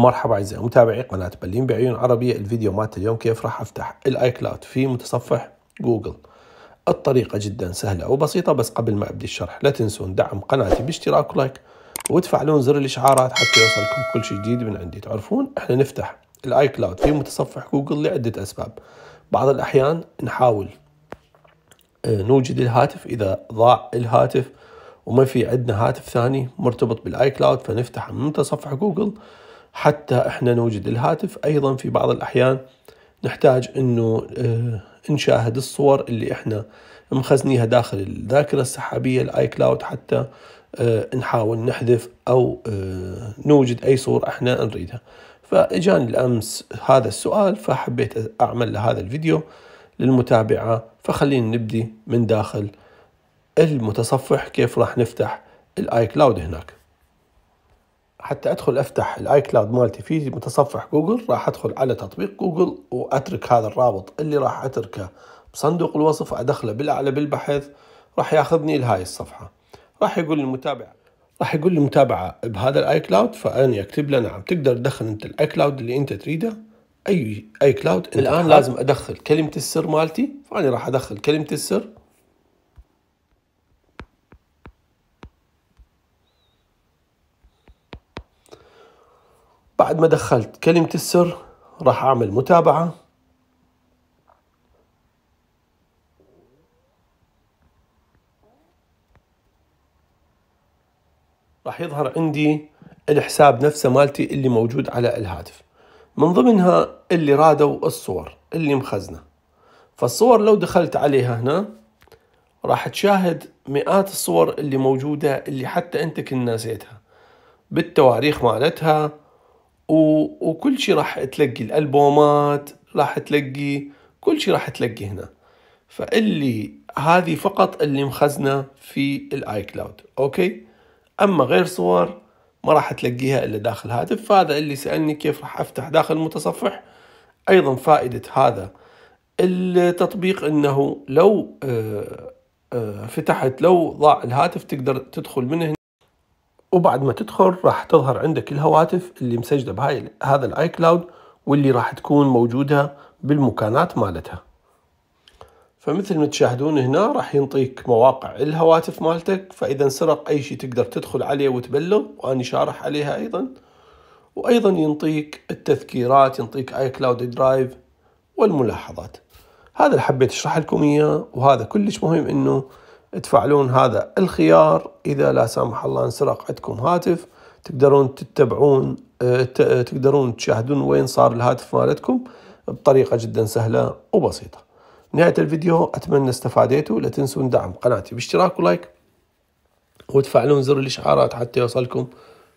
مرحبا أعزائي متابعي قناة بلين بعيون عربية. الفيديو مالت اليوم كيف راح أفتح؟ ال iCloud في متصفح جوجل. الطريقة جدا سهلة وبسيطة بس قبل ما أبدي الشرح لا تنسون دعم قناتي باشتراك و like وتفعلون زر الإشعارات حتى يوصلكم كل شيء جديد من عندي. تعرفون؟ إحنا نفتح ال iCloud في متصفح جوجل لعدة أسباب. بعض الأحيان نحاول آه، نوجد الهاتف. إذا ضاع الهاتف وما في عندنا هاتف ثاني مرتبط بال iCloud فنفتح من متصفح جوجل. حتى إحنا نوجد الهاتف. أيضا في بعض الأحيان نحتاج إنه آه نشاهد الصور اللي إحنا مخزنيها داخل الذاكرة السحابية ال iCloud حتى آه نحاول نحذف أو آه نوجد أي صور إحنا نريدها. فإجاني الأمس هذا السؤال فحبيت أعمل هذا الفيديو للمتابعة. فخلينا نبدي من داخل المتصفح كيف راح نفتح ال iCloud هناك. حتى أدخل أفتح ال iCloud مالتي في متصفح جوجل راح أدخل على تطبيق جوجل وأترك هذا الرابط اللي راح أتركه بصندوق الوصف أدخله بالأعلى بالبحث راح ياخذني لهاي الصفحة. راح يقول للمتابع راح يقول لي متابعة بهذا ال iCloud فأنا اكتب له نعم تقدر تدخل أنت ال iCloud اللي أنت تريده. أي iCloud الآن لازم أدخل كلمة السر مالتي فأنا راح أدخل كلمة السر. بعد ما دخلت كلمة السر راح أعمل متابعة. راح يظهر عندي الحساب نفسه مالتي اللي موجود على الهاتف. من ضمنها اللي رادوا الصور اللي مخزنة. فالصور لو دخلت عليها هنا راح تشاهد مئات الصور اللي موجودة اللي حتى أنت كنت ناسيتها بالتواريخ مالتها وكل شيء راح تلقي الألبومات راح تلقي كل شيء راح تلقي هنا. فاللي هذه فقط اللي مخزنة في ال iCloud أوكي؟ أما غير صور ما راح تلقيها إلا داخل هاتف فهذا اللي سألني كيف راح أفتح داخل المتصفح. أيضا فائدة هذا التطبيق إنه لو آه، آه، فتحت لو ضاع الهاتف تقدر تدخل منه وبعد ما تدخل راح تظهر عندك الهواتف اللي مسجلة بهاي هذا ال iCloud واللي راح تكون موجودة بالمكانات مالتها. فمثل ما تشاهدون هنا راح ينطيك مواقع الهواتف مالتك فإذا انسرق أي شيء تقدر تدخل عليه وتبلغ وأنا شارح عليها أيضا. وأيضا ينطيك التذكيرات ينطيك iCloud Drive والملاحظات. هذا اللي حبيت أشرح لكم إياه وهذا كلش مهم إنه تفعلون هذا الخيار. إذا لا سامح الله انسرق عندكم هاتف. تقدرون تتبعون آه، تقدرون تشاهدون وين صار الهاتف مالتكم بطريقة جدا سهلة وبسيطة. نهاية الفيديو أتمنى استفاديتوا. لا تنسون دعم قناتي باشتراك ولايك وتفعلون زر الإشعارات حتى يوصلكم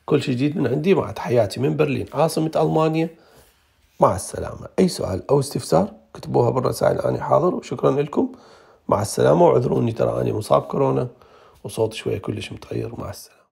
كل شيء جديد من عندي. مع تحياتي من برلين عاصمة ألمانيا. مع السلامة. أي سؤال أو استفسار كتبوها بالرسائل أنا حاضر. وشكرا لكم. مع السلامة واعذروني ترى أنا مصاب كورونا وصوتي شوية كلش متغير مع السلامة.